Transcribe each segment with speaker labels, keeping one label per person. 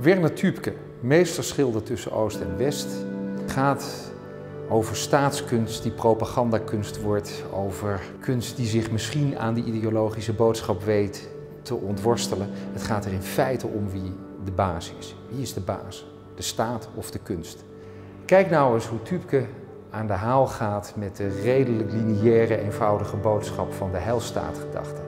Speaker 1: Werner Tübke, meesterschilder tussen Oost en West, gaat over staatskunst die propagandakunst wordt, over kunst die zich misschien aan die ideologische boodschap weet te ontworstelen. Het gaat er in feite om wie de baas is. Wie is de baas? De staat of de kunst? Kijk nou eens hoe Tübke aan de haal gaat met de redelijk lineaire, eenvoudige boodschap van de heilstaatgedachte.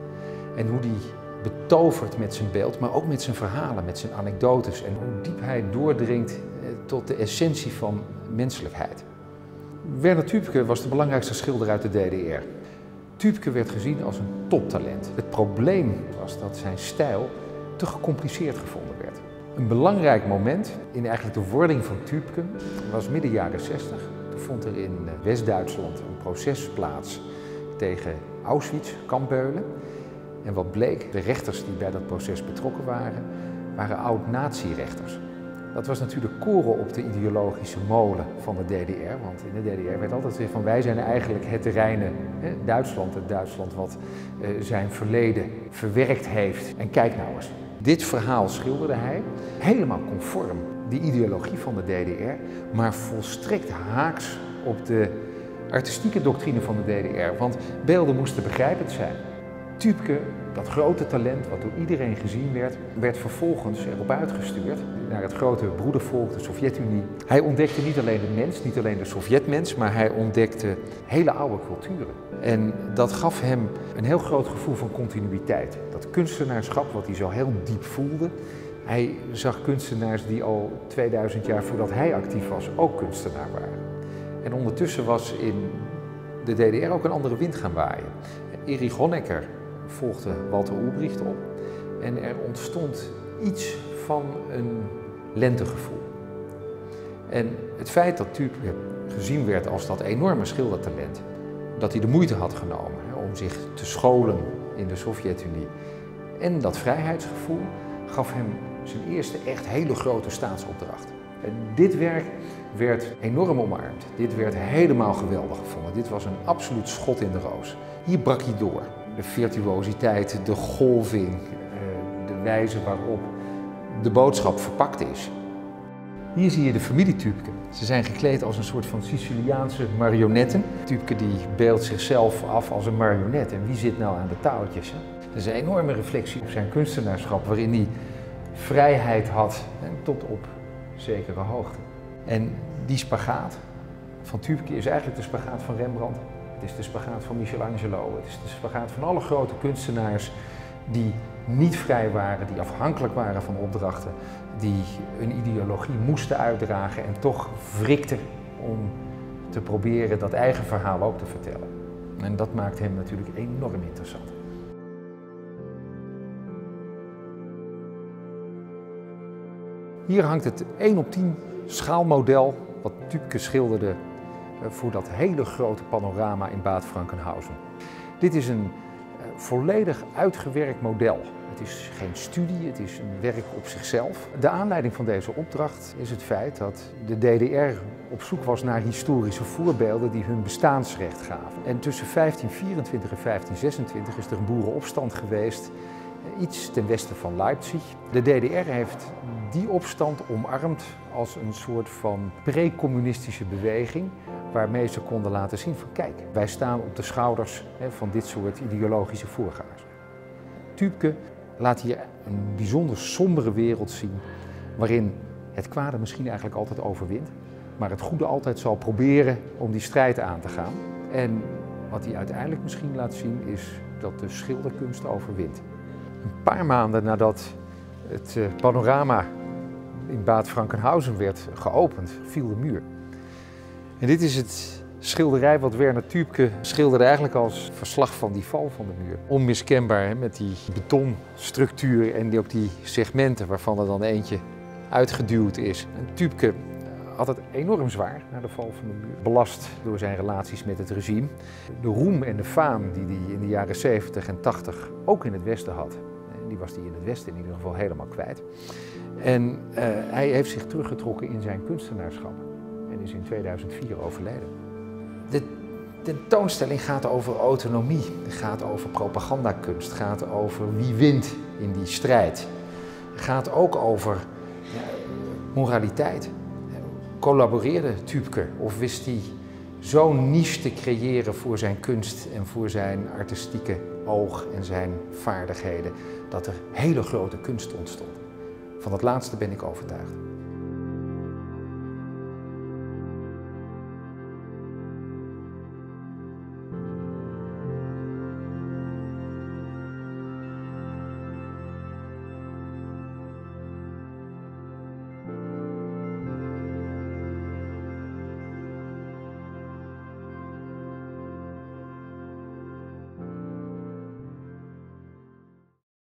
Speaker 1: En hoe die betovert met zijn beeld, maar ook met zijn verhalen, met zijn anekdotes. En hoe diep hij doordringt eh, tot de essentie van menselijkheid. Werner Tübke was de belangrijkste schilder uit de DDR. Tübke werd gezien als een toptalent. Het probleem was dat zijn stijl te gecompliceerd gevonden werd. Een belangrijk moment in eigenlijk de wording van Tübke was midden jaren 60. Toen vond er in West-Duitsland een proces plaats tegen Auschwitz, Kampbeulen. En wat bleek, de rechters die bij dat proces betrokken waren, waren oud-nazi-rechters. Dat was natuurlijk koren op de ideologische molen van de DDR. Want in de DDR werd altijd gezegd van wij zijn eigenlijk het reine hè, Duitsland. Het Duitsland wat eh, zijn verleden verwerkt heeft. En kijk nou eens, dit verhaal schilderde hij helemaal conform die ideologie van de DDR. Maar volstrekt haaks op de artistieke doctrine van de DDR. Want beelden moesten begrijpend zijn. Dat grote talent wat door iedereen gezien werd, werd vervolgens erop uitgestuurd naar het grote broedervolk, de Sovjet-Unie. Hij ontdekte niet alleen de mens, niet alleen de Sovjetmens, maar hij ontdekte hele oude culturen. En dat gaf hem een heel groot gevoel van continuïteit. Dat kunstenaarschap, wat hij zo heel diep voelde. Hij zag kunstenaars die al 2000 jaar voordat hij actief was ook kunstenaar waren. En ondertussen was in de DDR ook een andere wind gaan waaien. Erich Honecker volgde Walter Ulbricht op en er ontstond iets van een lentegevoel. En het feit dat Tübke gezien werd als dat enorme schildertalent, dat hij de moeite had genomen om zich te scholen in de Sovjet-Unie en dat vrijheidsgevoel gaf hem zijn eerste echt hele grote staatsopdracht. En dit werk werd enorm omarmd. Dit werd helemaal geweldig gevonden. Dit was een absoluut schot in de roos. Hier brak hij door. De virtuositeit, de golving, eh, de wijze waarop de boodschap verpakt is. Hier zie je de familie Tübke. Ze zijn gekleed als een soort van Siciliaanse marionetten. Tübke die beeldt zichzelf af als een marionet. En wie zit nou aan de touwtjes? Hè? Dat is een enorme reflectie op zijn kunstenaarschap, waarin hij vrijheid had tot op zekere hoogte. En die spagaat van Tübke is eigenlijk de spagaat van Rembrandt. Het is de spagaat van Michelangelo. Het is de spagaat van alle grote kunstenaars die niet vrij waren, die afhankelijk waren van opdrachten, die een ideologie moesten uitdragen en toch wrikten om te proberen dat eigen verhaal ook te vertellen. En dat maakt hem natuurlijk enorm interessant. Hier hangt het 1 op 10 schaalmodel wat Tübke schilderde voor dat hele grote panorama in Bad Frankenhausen. Dit is een eh, volledig uitgewerkt model. Het is geen studie, het is een werk op zichzelf. De aanleiding van deze opdracht is het feit dat de DDR op zoek was naar historische voorbeelden die hun bestaansrecht gaven. En tussen 1524 en 1526 is er een boerenopstand geweest iets ten westen van Leipzig. De DDR heeft die opstand omarmd als een soort van pre-communistische beweging, waarmee ze konden laten zien van kijk, wij staan op de schouders van dit soort ideologische voorgangers. Tübke laat hier een bijzonder sombere wereld zien, waarin het kwade misschien eigenlijk altijd overwint, maar het goede altijd zal proberen om die strijd aan te gaan. En wat hij uiteindelijk misschien laat zien is dat de schilderkunst overwint. Een paar maanden nadat het eh, panorama in Bad Frankenhausen werd geopend, viel de muur. En dit is het schilderij wat Werner Tübke schilderde eigenlijk als verslag van die val van de muur. Onmiskenbaar hè, met die betonstructuur en ook die segmenten waarvan er dan eentje uitgeduwd is. En Tübke had het enorm zwaar na de val van de muur. Belast door zijn relaties met het regime. De roem en de faam die hij in de jaren 70 en 80 ook in het Westen had, die was hij in het Westen in ieder geval helemaal kwijt. En uh, hij heeft zich teruggetrokken in zijn kunstenaarschap en is in 2004 overleden. De tentoonstelling gaat over autonomie, gaat over propagandakunst, gaat over wie wint in die strijd. Gaat ook over moraliteit. Collaboreerde Tübke of wist hij zo'n niche te creëren voor zijn kunst en voor zijn artistieke oog en zijn vaardigheden, dat er hele grote kunst ontstond. Van dat laatste ben ik overtuigd.